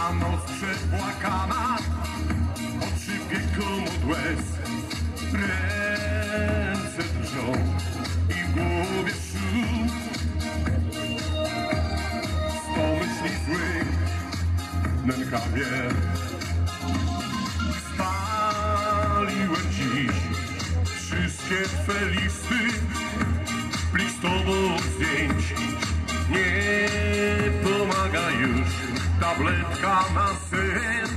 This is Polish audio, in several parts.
a noc przepłakana Oczypie komu łez. Ręce drżą i w głowie szum. Sto myśli złych nęka mnie Spaliłem dziś wszystkie twe listy List zdjęć. Tabletka na sen.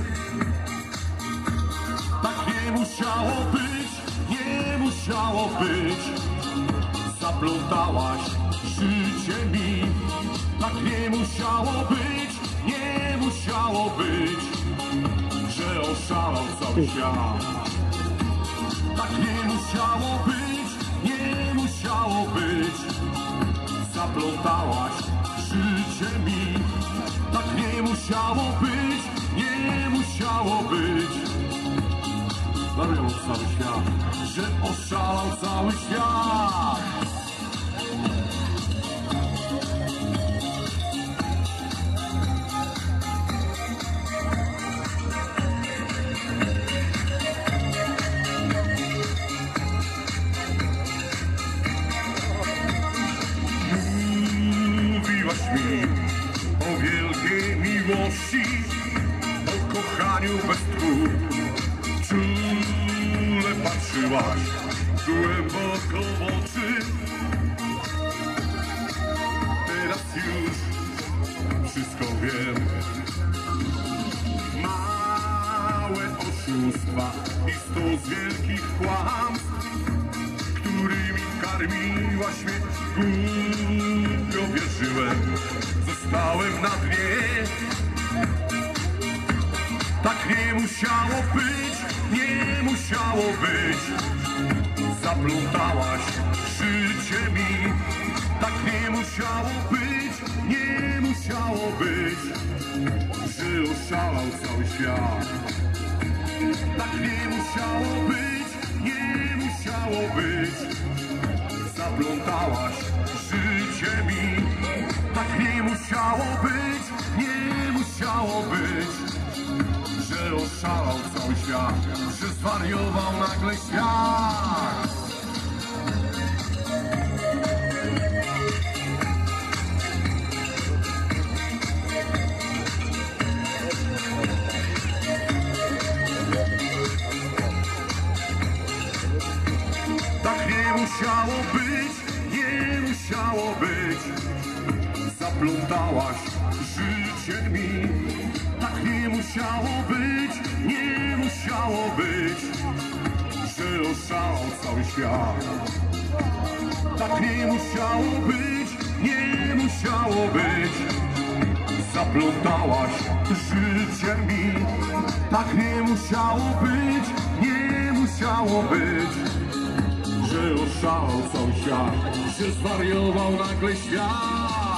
Tak nie musiało być, nie musiało być. Zaplątałaś życie mi. Tak nie musiało być, nie musiało być, że oszalał cały świat. Tak nie musiało być, nie musiało być. Zaplątałaś życie mi. Musiało być, nie musiało być. Zabił cały świat, że oszalał cały świat. Kochaniu bez tchu. Czule patrzyłaś głęboko w oczy. Teraz już wszystko wiem. Małe oszustwa i sto z wielkich kłamstw którymi karmiłaś mnie Głupio wierzyłem, zostałem na dnie Tak nie musiało być, nie musiało być. Zaplątałaś życie mi. Tak nie musiało być, nie musiało być. Że oszalał cały świat. Tak nie musiało być, oszalał cały świat, że zwariował nagle świat. Tak nie musiało być, nie musiało być. Zaplątałaś życie mi. Musiało być, nie musiało być. Że oszalał cały świat. Tak nie musiało być, nie musiało być. Zaplątałaś życie mi. Tak nie musiało być, nie musiało być że oszalał cały świat, że zwariował nagle świat.